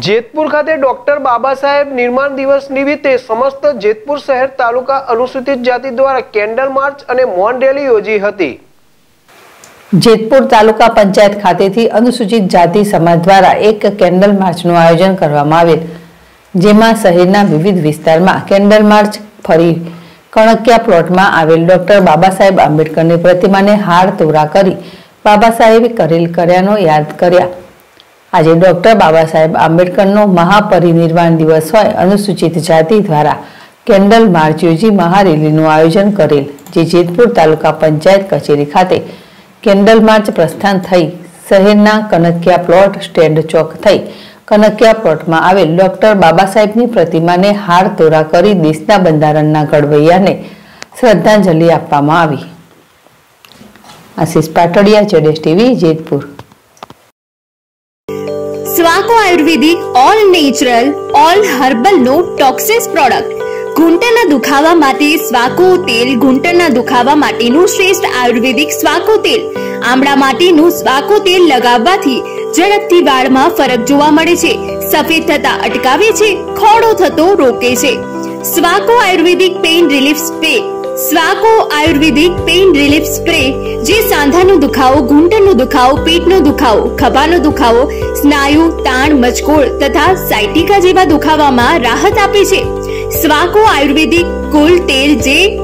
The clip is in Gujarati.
જેતપુર ખાતે ડોક્ટર બાબા સાહેબ નિર્માણ દિવસ નિમિત્તે સમસ્ત જેતપુર શહેર તાલુકા અનુસૂચિત જાતિ દ્વારા કેન્ડલ માર્ચ અને મૌન રેલી યોજી હતી. જેતપુર તાલુકા પંચાયત ખાતેથી અનુસૂચિત જાતિ સમાજ દ્વારા એક કેન્ડલ માર્ચનું આયોજન કરવામાં આવેલ. જેમાં શહેરના વિવિધ વિસ્તારમાં કેન્ડલ માર્ચ ફરી કણકિયા પ્લોટમાં આવેલ ડોક્ટર બાબા સાહેબ આંબેડકરની પ્રતિમાને હાર તોરા કરી બાબા સાહેબે કરેલ કર્યાનો યાદ કર્યા. આજે ડૉક્ટર બાબા સાહેબ આંબેડકરનો મહાપરિનિર્વાણ દિવસ હોય, અનુસૂચિત જાતિ દ્વારા કેન્ડલ માર્ચ યોજી મહારેલીનું આયોજન કરેલ, જે જેતપુર તાલુકા પંચાયત કચેરી ખાતે કેન્ડલ માર્ચ પ્રસ્થાન થઈ, શહેરના કનકિયા પ્લોટ સ્ટેન્ડ ચોક થઈ, કનકિયા પ્લોટમાં આવેલ ડૉક્ટર બાબા સાહેબની પ્રતિમાને હાર તોરા કરી દેશના બંધારણના ઘડવૈયાને શ્રદ્ધાંજલિ આપવામાં આવી. આશીષ પાટડિયા જેડેશ TV, Jetpur. સ્વાકો ayurvedic all natural all herbal નો ટોક્સિસ પ્રોડક્ટ ઘૂંટણના દુખાવા માટે સ્વાકો તેલ ઘૂંટણના દુખાવા માટેનું શ્રેષ્ઠ આયુર્વેદિક સ્વાકો તેલ. આમળા માટેનું સ્વાકો તેલ લગાવવાથી ઝડપથી વાળમાં ફરક જોવા મળે છે. સફેદ થતા અટકાવે છે, ખોડો થતો રોકે છે. Swako Ayurvedic pain relief spray Swako Ayurvedic pain relief spray જે સાંધાનો દુખાવો, ઘૂંટણનો દુખાવો, પેટનો દુખાવો, ખભાનો દુખાવો, સ્નાયુ, તાણ, મચકોળ તથા સાયટિકા જેવા દુખાવામાં રાહત આપે છે. સ્વાકો આયુર્વેદિક કુલ તેલ જે